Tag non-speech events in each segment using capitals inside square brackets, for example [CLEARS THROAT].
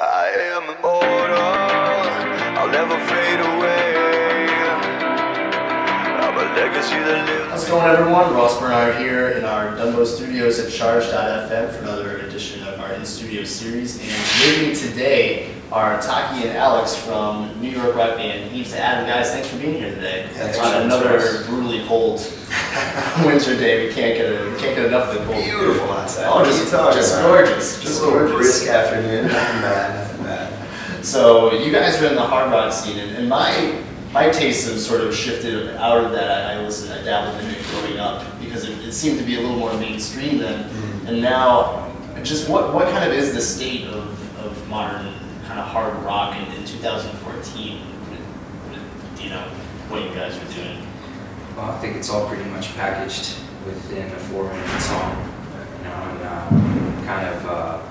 I am immortal. I'll never fade away. I'm a legacy that lives. How's it going, everyone? Ross Bernard here in our Dumbo Studios at CHARGED.fm for another edition of our in studio series. And with me today are Taki and Alex from New York rock band Eve to Adam. Guys, thanks for being here today. Yeah, on another brutally cold [LAUGHS] winter day. We can't get a, can't get enough of the cold. Beautiful outside. Oh, just, just about? gorgeous. Just a gorgeous. brisk afternoon. Nothing bad. Nothing bad. So you guys are in the hard rock scene, and, and my my tastes have sort of shifted out of that. I, I listened, I dabbled in it growing up because it, it seemed to be a little more mainstream then, mm. and now, just what what kind of is the state of, of modern kind of hard rock in, in 2014? With, with, you know what you guys are doing. Well, I think it's all pretty much packaged within a four-minute song. You know, and uh, kind of uh,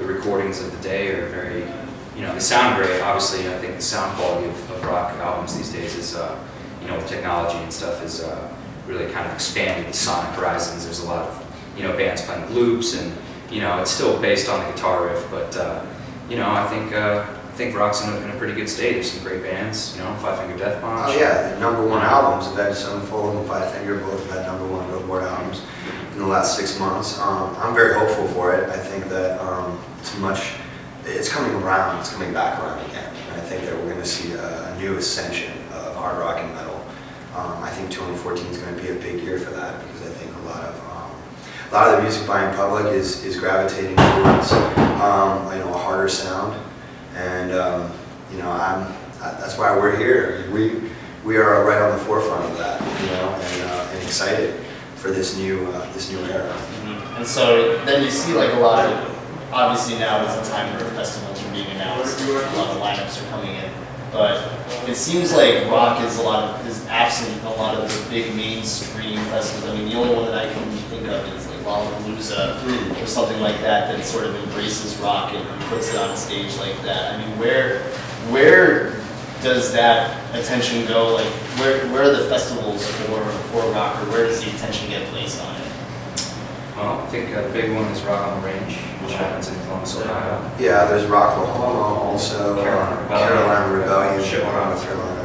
the recordings of the day are very, you know, they sound great. Obviously, I think the sound quality of, of rock albums these days is, uh, you know, with technology and stuff is uh, really kind of expanded the sonic horizons. There's a lot of, you know, bands playing loops and, you know, it's still based on the guitar riff, but, uh, you know, I think uh, I think rock's in a, in a pretty good state. There's some great bands, you know, Five Finger Death Punch. Oh yeah, the number one albums, Avenged Sevenfold and Five Finger both had number one Billboard albums in the last six months. Um, I'm very hopeful for it. I think that um, it's much, it's coming around, it's coming back around again. And I think that we're going to see a, a new ascension of hard rock and metal. Um, I think 2014 is going to be a big year for that because I think a lot of um, a lot of the music buying public is, is gravitating towards um, you know a harder sound, and um, you know I'm uh, that's why we're here. We we are right on the forefront of that, you know, and, uh, and excited for this new uh, this new era. And so then you see like a lot of, obviously now is the time where festivals are being announced, a lot of lineups are coming in. But it seems like rock is a lot of, is absent a lot of the big mainstream festivals. I mean, the only one that I can think of is like Lollapalooza or something like that that sort of embraces rock and puts it on a stage like that. I mean, where, where does that attention go? Like, where, where are the festivals for, for rock or where does the attention get placed on it? Well, I think a big one is Rock on the Range, which happens in Columbus, Ohio. Yeah, there's Rock Oklahoma, also Carolina uh, Rebellion. Carolina Rebellion, Sure. North Carolina.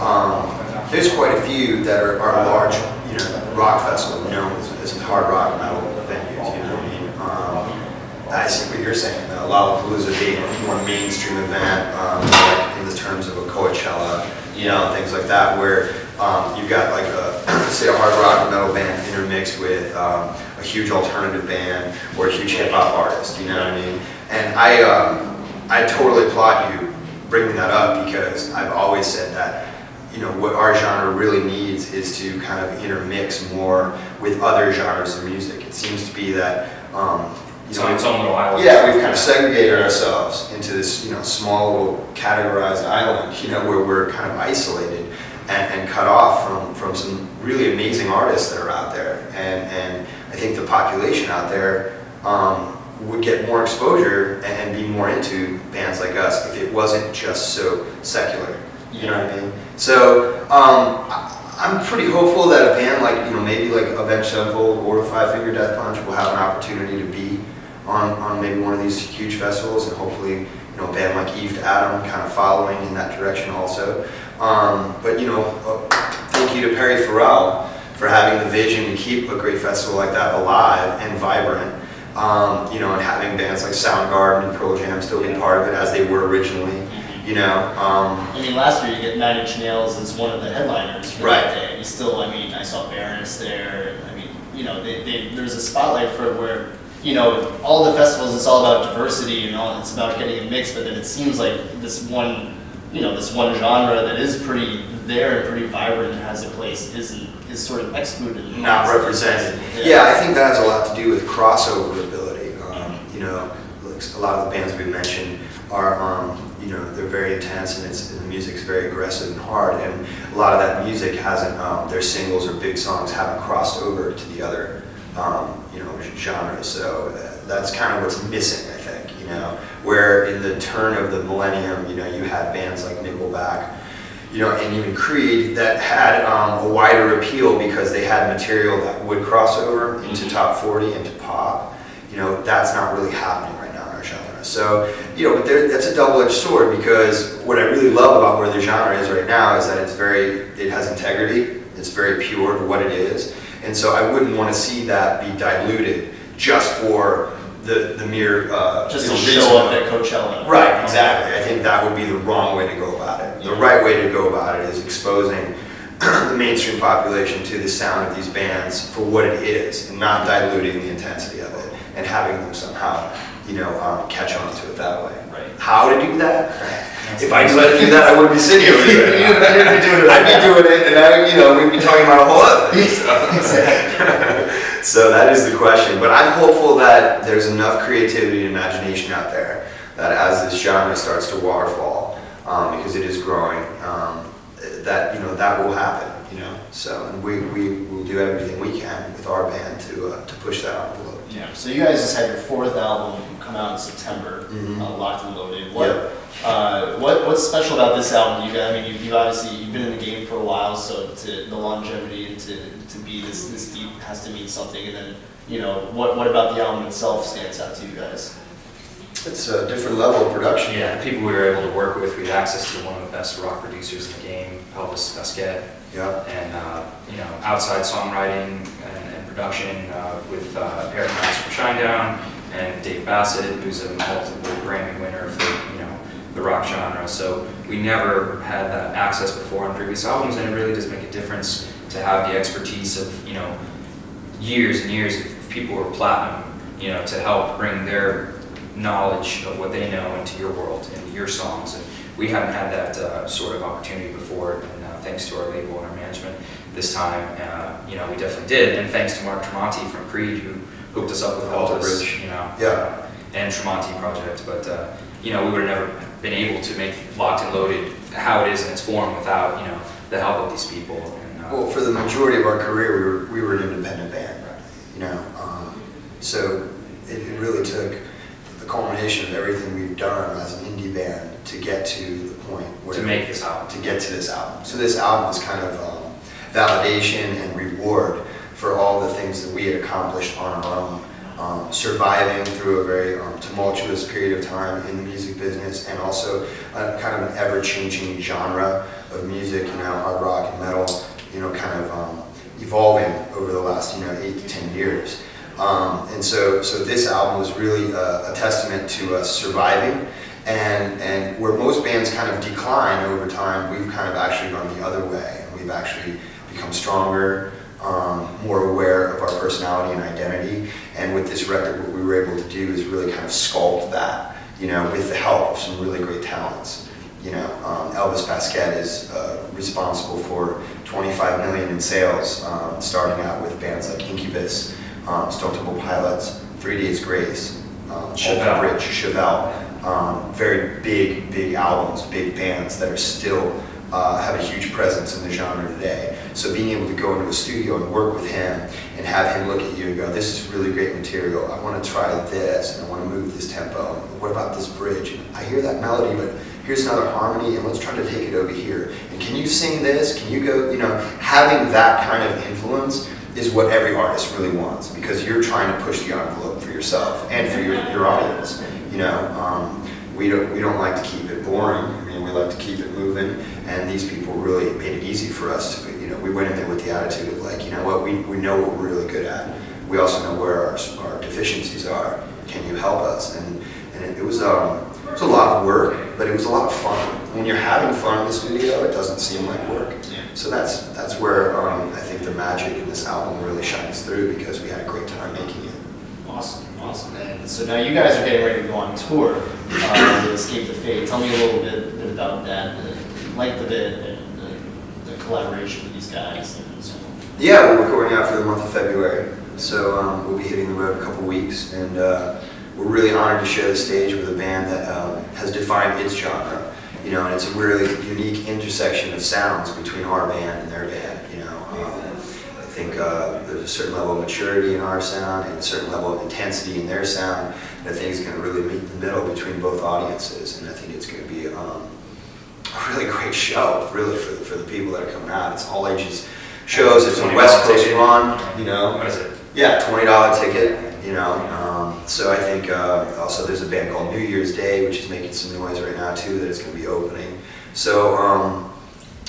Um, there's quite a few that are, are large, you know, rock festivals known as, as hard rock metal venues. You know what I mean? Um, I see what you're saying. though. Lollapalooza being a more mainstream event, um, like in the terms of a Coachella, you know, things like that, where um, you've got like a [COUGHS] say a hard rock metal band intermixed with um, a huge alternative band or a huge hip hop artist. You know what I mean? And I um, I totally applaud you bringing that up because I've always said that you know what our genre really needs is to kind of intermix more with other genres of music. It seems to be that um, you on its own little island. yeah, we've kind of segregated ourselves into this, you know, small little categorized island, you know, where we're kind of isolated and, and cut off from, from some really amazing artists that are out there. And, and I think the population out there um, would get more exposure and be more into bands like us if it wasn't just so secular. You know what I mean? So um, I- I'm pretty hopeful that a band like, you know, maybe like Avenged Sevenfold or Five Finger Death Punch will have an opportunity to be on, on maybe one of these huge festivals and hopefully, you know, a band like Eve to Adam kind of following in that direction also. Um, but, you know, uh, thank you to Perry Farrell for having the vision to keep a great festival like that alive and vibrant. Um, you know, and having bands like Soundgarden and Pearl Jam still be part of it as they were originally, you know. Um, I mean, last year you get Nine Inch Nails as one of the headliners for Right. that day. You still, I mean, I saw Baroness there. I mean, you know, they, they, there's a spotlight for where, you know, all the festivals, it's all about diversity and all, it's about getting a mix, but then it seems like this one, you know, this one genre that is pretty there and pretty vibrant and has a place isn't, is sort of excluded. not represented. festivals. Yeah, I think that has a lot to do with crossover ability. Um, you know, a lot of the bands we mentioned are, um, you know, they're very intense and, it's, and the music's very aggressive and hard. And a lot of that music hasn't, um, their singles or big songs haven't crossed over to the other, um, you know, genre. So uh, that's kind of what's missing, I think. You know, where in the turn of the millennium, you know, you had bands like Nickelback you know, and even Creed that had um, a wider appeal because they had material that would cross over into top 40 into pop. You know, that's not really happening right now in our genre. So, you know, but there, that's a double-edged sword because what I really love about where the genre is right now is that it's very, it has integrity, it's very pure to what it is, and so I wouldn't want to see that be diluted just for the, the mere, uh, Just to show up at Coachella. Right, exactly. I think that would be the wrong way to go about it. The right way to go about it is exposing [CLEARS THROAT] the mainstream population to the sound of these bands for what it is, and not diluting the intensity of it, and having them somehow, you know, um, catch on to it that way. Right. How to do that? If I knew how to do that, I wouldn't be sitting here with you. right now. [LAUGHS] You'd be doing it I'd be doing it, and I, you know, we'd be talking about a whole other thing. so. [LAUGHS] So that is the question, but I'm hopeful that there's enough creativity and imagination out there that as this genre starts to waterfall, um, because it is growing, um, that you know that will happen. You know, so and we, we will do everything we can with our band to uh, to push that envelope. Yeah, so you guys just had your fourth album come out in September, Mhm. uh, Locked and Loaded. What, Yep. uh, what, what's special about this album? You guys, I mean, you, you've obviously you've been in the game for a while, so to the longevity and to, to be this this deep has to mean something. And then, you know, what what about the album itself stands out to you guys? It's a different level of production. Yeah, the people we were able to work with, we had access to one of the best rock producers in the game, Elvis Baskette, Yeah. and uh, you know, outside songwriting and, and production uh, with uh, Eric Bass from Shinedown and Dave Bassett, who's a multiple Grammy winner for you know the rock genre. So we never had that access before on previous albums, and it really does make a difference to have the expertise of you know years and years of people who are platinum, you know, to help bring their knowledge of what they know into your world, into your songs. And we haven't had that uh, sort of opportunity before, and uh, thanks to our label and our management this time, uh, you know, we definitely did. And thanks to Mark Tremonti from Creed, who hooked us up with all this, Bridge. you know, Yeah. and Tremonti project. But uh, you know, we would have never been able to make Locked and Loaded how it is in its form without you know the help of these people. And, uh, Well, for the majority of our career, we were, we were an independent band, you know. Um, so it, it really took the culmination of everything we've done as an indie band to get to the point where to make this album. to get to this album. So this album is kind of um, validation and reward for all the things that we had accomplished on our own. Um, surviving through a very um, tumultuous period of time in the music business and also a, kind of an ever-changing genre of music, you know, hard rock and metal, you know, kind of um, evolving over the last, you know, eight to ten years. Um, and so, so this album was really a, a testament to us surviving and, and where most bands kind of decline over time, we've kind of actually gone the other way. And we've actually become stronger, um, more aware of our personality and identity. And with this record, what we were able to do is really kind of sculpt that, you know, with the help of some really great talents. You know, um, Elvis Baskette is uh, responsible for 25 million in sales, um, starting out with bands like Incubus, um, Stone Temple Pilots, Three Days Grace, um, Chevelle. Bridge, Chevelle, um, very big, big albums, big bands that are still uh, have a huge presence in the genre today. So being able to go into a studio and work with him and have him look at you and go, this is really great material. I want to try this and I want to move this tempo. What about this bridge? And I hear that melody, but here's another harmony and let's try to take it over here. And can you sing this? Can you go, you know, having that kind of influence is what every artist really wants because you're trying to push the envelope for yourself and for your, your audience. You know, um, we don't we don't like to keep it boring. I mean, we like to keep it moving. And these people really made it easy for us to, you know, we went in there with the attitude of like, you know what, we, we know what we're really good at. We also know where our, our deficiencies are. Can you help us? And and it, it was um it was a lot of work, but it was a lot of fun. When you're having fun in the studio, it doesn't seem like work. Yeah. So that's that's where um, I magic in this album really shines through because we had a great time making it. Awesome, awesome. And so now you guys are getting ready to go on tour uh, with Escape the Fate. Tell me a little bit, bit about that, the length of it, and the, the collaboration with these guys. And so Yeah, we're recording out for the month of February, so um, we'll be hitting the road a couple weeks, and uh, we're really honored to share the stage with a band that um, has defined its genre. You know, and it's a really unique intersection of sounds between our band and their band. You know, um, I think uh, there's a certain level of maturity in our sound and a certain level of intensity in their sound. And I think it's going to really meet the middle between both audiences, and I think it's going to be um, a really great show, really for the, for the people that are coming out. It's all ages shows. It's a West Coast ticket. run, you know. What is it? Yeah, twenty dollar ticket. You know, um, so I think uh, also there's a band called New Year's Day, which is making some noise right now too, that is going to be opening. So, um,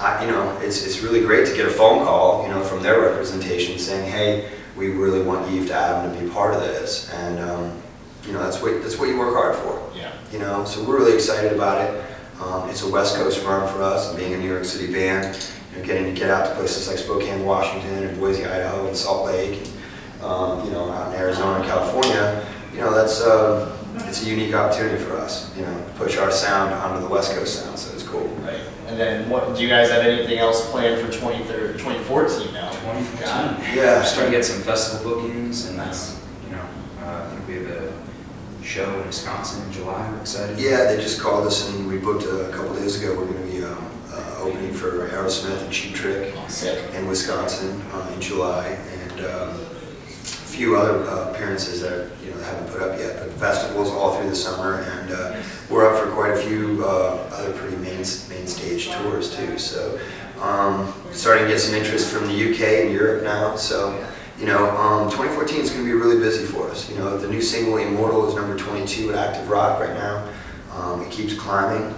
I, you know, it's, it's really great to get a phone call, you know, from their representation saying, hey, we really want Eve to Adam to be part of this. And, um, you know, that's what, that's what you work hard for Yeah. you know, so we're really excited about it. Um, it's a West Coast run for us, being a New York City band, you know, getting to get out to places like Spokane, Washington, and Boise, Idaho, and Salt Lake, and, um, you know, out in Arizona and California. You know, that's um, it's a unique opportunity for us, you know, to push our sound onto the West Coast sound, so it's cool. Right. And then what, do you guys have anything else planned for 2013, 2014 now? 2014. God. Yeah. We're starting to get some festival bookings and, that's, you know, uh, I think we have a show in Wisconsin in July, we're excited. Yeah, they just called us and we booked a couple days ago. We're going to be um, uh, opening for Aerosmith and Cheap Trick. Oh, in Wisconsin uh, in July, and um, a few other uh, appearances that are, you know haven't put up yet. But festivals all through the summer, and uh, we're up for quite a few uh, other pretty main main stage tours too. So um, starting to get some interest from the UK and Europe now. So. You know, um, 2014 is going to be really busy for us. You know, the new single "Immortal" is number 22 at Active Rock right now. Um, it keeps climbing,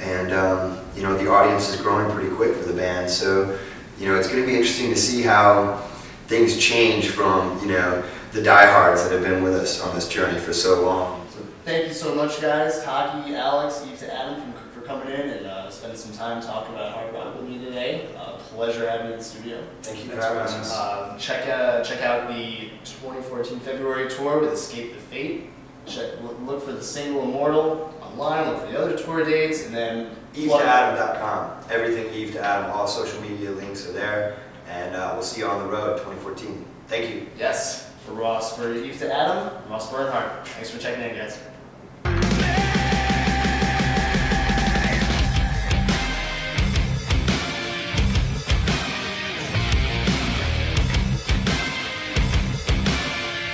and um, you know the audience is growing pretty quick for the band. So you know it's going to be interesting to see how things change from you know the diehards that have been with us on this journey for so long. So thank you so much, guys. Taki, Alex, Eve to Adam for, for coming in and uh, spending some time talking about hard rock with me today. Uh, pleasure having you in the studio. Thank you for Thanks for having having us. us. Um, check uh, check out the 2014 February tour with Escape the Fate. Check, look, look for the single Immortal online. Look for the other tour dates, and then Eve to EveToAdam.com. Everything Eve to Adam. All social media links are there, and uh, we'll see you on the road 2014. Thank you. Yes, for Ross, for Eve to Adam, Ross Bernhardt. Thanks for checking in, guys.